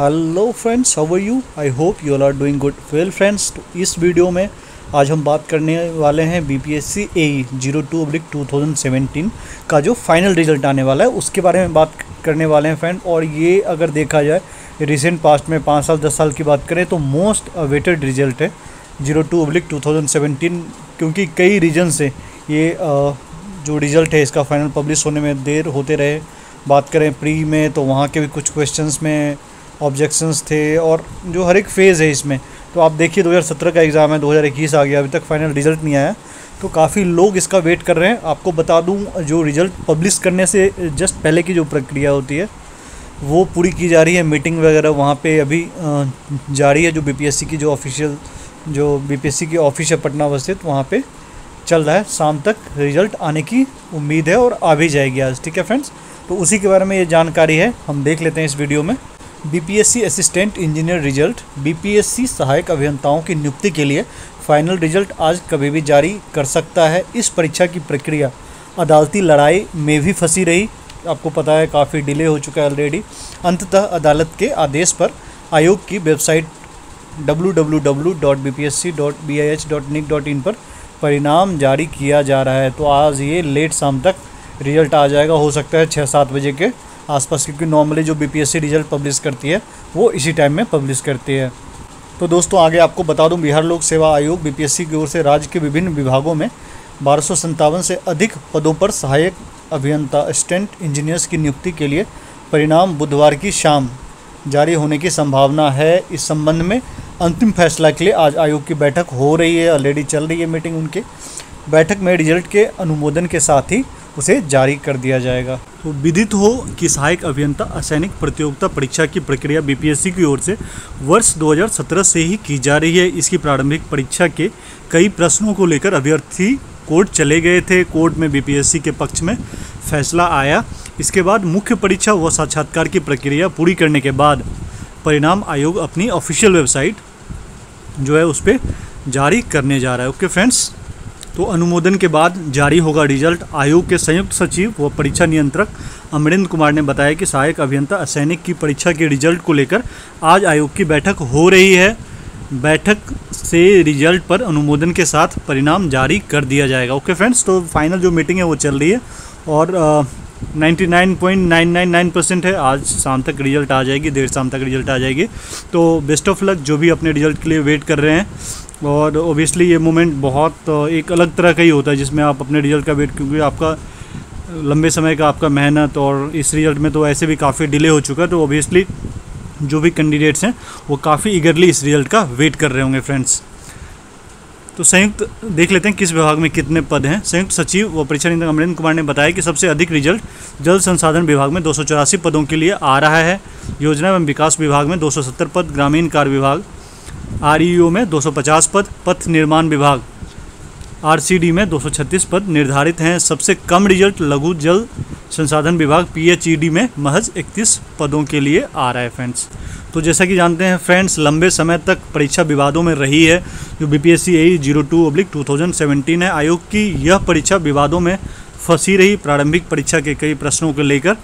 Hello friends how are you I hope you are doing good well friends तो इस video में आज हम बात करने वाले हैं B P S C A zero two oblique two thousand seventeen का जो फाइनल रिज़ल्ट आने वाला है, उसके बारे में बात करने वाले हैं फ्रेंड और ये अगर देखा जाए रिसेंट पास्ट में पाँच साल, दस साल की बात करें तो मोस्ट अवेटेड रिज़ल्ट है zero two oblique two thousand seventeen क्योंकि कई रीजन से ये जो रिज़ल्ट है, इसका फाइनल पब्लिश होने में देर होते रहे। बात करें प्री में तो वहाँ के भी कुछ क्वेश्चंस में ऑब्जेक्शंस थे और जो हर एक फ़ेज़ है इसमें। तो आप देखिए 2017 का एग्ज़ाम है 2021 आ गया, अभी तक फाइनल रिज़ल्ट नहीं आया। तो काफ़ी लोग इसका वेट कर रहे हैं। आपको बता दूँ, जो रिज़ल्ट पब्लिश करने से जस्ट पहले की जो प्रक्रिया होती है, वो पूरी की जा रही है। मीटिंग वगैरह वहाँ पे अभी जारी है जो बीपीएससी की जो ऑफिशियल जो बीपीएससी की ऑफ़िस है पटना स्थित वहाँ पे चल रहा है। शाम तक रिज़ल्ट आने की उम्मीद है और आ भी जाएगी आज, ठीक है फ्रेंड्स तो उसी के बारे में ये जानकारी है। हम देख लेते हैं इस वीडियो में। BPSC assistant engineer result, BPSC सहायक अभियंताओं की नियुक्ति के लिए फाइनल रिज़ल्ट आज कभी भी जारी कर सकता है इस परीक्षा की प्रक्रिया। अदालती लड़ाई में भी फंसी रही। आपको पता है काफ़ी डिले हो चुका है ऑलरेडी अंततः अदालत के आदेश पर आयोग की वेबसाइट www.bpsc.bih.nic.in पर परिणाम जारी किया जा रहा है। तो आज ये लेट शाम तक रिज़ल्ट आ जाएगा। हो सकता है छः सात बजे के आसपास, क्योंकि नॉर्मली जो बीपीएससी रिज़ल्ट पब्लिश करती है, वो इसी टाइम में पब्लिश करती है। तो दोस्तों, आगे आपको बता दूँ, बिहार लोक सेवा आयोग बीपीएससी की ओर से राज्य के विभिन्न विभागों में बारह से अधिक पदों पर सहायक अभियंता असिस्टेंट इंजीनियर्स की नियुक्ति के लिए परिणाम बुधवार की शाम जारी होने की संभावना है। इस संबंध में अंतिम फैसला के लिए आज आयोग की बैठक हो रही है ऑलरेडी चल रही है मीटिंग उनके। बैठक में रिज़ल्ट के अनुमोदन के साथ ही उसे जारी कर दिया जाएगा। तो विदित हो कि सहायक अभियंता असैनिक प्रतियोगिता परीक्षा की प्रक्रिया बीपीएससी की ओर से वर्ष 2017 से ही की जा रही है। इसकी प्रारंभिक परीक्षा के कई प्रश्नों को लेकर अभ्यर्थी कोर्ट चले गए थे। कोर्ट में बीपीएससी के पक्ष में फैसला आया। इसके बाद मुख्य परीक्षा व साक्षात्कार की प्रक्रिया पूरी करने के बाद परिणाम आयोग अपनी ऑफिशियल वेबसाइट जो है उस पर जारी करने जा रहा है। ओके फ्रेंड्स तो अनुमोदन के बाद जारी होगा रिज़ल्ट। आयोग के संयुक्त सचिव व परीक्षा नियंत्रक अमरिंद कुमार ने बताया कि सहायक अभियंता असैनिक की परीक्षा के रिज़ल्ट को लेकर आज आयोग की बैठक हो रही है। बैठक से रिज़ल्ट पर अनुमोदन के साथ परिणाम जारी कर दिया जाएगा। ओके फ्रेंड्स तो फाइनल जो मीटिंग है वो चल रही है और नाइन्टी परसेंट है। आज शाम तक रिज़ल्ट आ जाएगी, देर शाम तक रिज़ल्ट आ जाएगी। तो बेस्ट ऑफ़ लक, जो भी अपने रिज़ल्ट के लिए वेट कर रहे हैं और ओबियसली ये मोमेंट बहुत एक अलग तरह का ही होता है, जिसमें आप अपने रिज़ल्ट का वेट क्योंकि आपका लंबे समय का आपका मेहनत और इस रिज़ल्ट में तो ऐसे भी काफ़ी डिले हो चुका है तो ओबियसली जो भी कैंडिडेट्स हैं, वो काफ़ी ईगरली इस रिज़ल्ट का वेट कर रहे होंगे फ्रेंड्स तो संयुक्त, देख लेते हैं किस विभाग में कितने पद हैं। संयुक्त सचिव व परीक्षा नियंत्रक अमरेंद्र कुमार ने बताया कि सबसे अधिक रिज़ल्ट जल संसाधन विभाग में दो सौ चौरासी पदों के लिए आ रहा है। योजना एवं विकास विभाग में 270 पद, ग्रामीण कार्य विभाग आर में 250 पद, पथ निर्माण विभाग। आरसीडी में 236 पद निर्धारित हैं। सबसे कम रिज़ल्ट लघु जल संसाधन विभाग पी में महज 31 पदों के लिए आ रहा है, फ्रेंड्स। तो जैसा कि जानते हैं, फ्रेंड्स, लंबे समय तक परीक्षा विवादों में रही है। जो B P S C A zero two oblique two है, आयोग की यह परीक्षा विवादों में फंसी रही प्रारंभिक परीक्षा के कई प्रश्नों को लेकर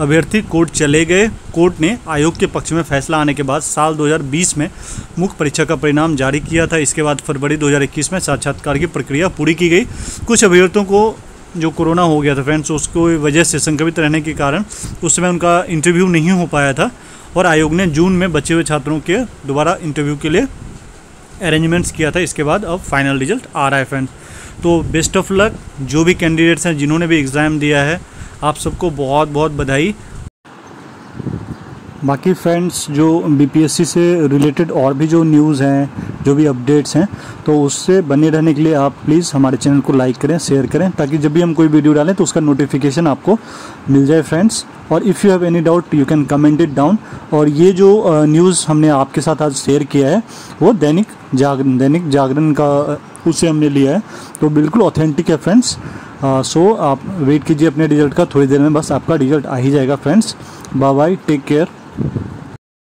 अभ्यर्थी कोर्ट चले गए। कोर्ट ने आयोग के पक्ष में फैसला आने के बाद साल 2020 में मुख्य परीक्षा का परिणाम जारी किया था। इसके बाद फरवरी 2021 में साक्षात्कार की प्रक्रिया पूरी की गई। कुछ अभ्यर्थियों को जो कोरोना हो गया था फ्रेंड्स, उसको वजह से संक्रमित रहने के कारण उस समय उनका इंटरव्यू नहीं हो पाया था और आयोग ने जून में बचे हुए छात्रों के दोबारा इंटरव्यू के लिए अरेंजमेंट्स किया था। इसके बाद अब फाइनल रिज़ल्ट आ रहा है फ्रेंड्स। तो बेस्ट ऑफ़ लक जो भी कैंडिडेट्स हैं, जिन्होंने भी एग्ज़ाम दिया है, आप सबको बहुत बहुत बधाई। बाकी फ्रेंड्स जो बीपीएससी से रिलेटेड और भी जो न्यूज़ हैं, जो भी अपडेट्स हैं तो उससे बने रहने के लिए आप प्लीज़ हमारे चैनल को लाइक करें शेयर करें, ताकि जब भी हम कोई वीडियो डालें तो उसका नोटिफिकेशन आपको मिल जाए फ्रेंड्स और if you have any doubt you can comment it down और ये जो न्यूज़ हमने आपके साथ आज शेयर किया है, वो दैनिक जागरण दैनिक जागरण का उससे हमने लिया है। तो बिल्कुल ऑथेंटिक है फ्रेंड्स सो आप वेट कीजिए अपने रिज़ल्ट का। थोड़ी देर में बस आपका रिज़ल्ट आ ही जाएगा friends bye bye take care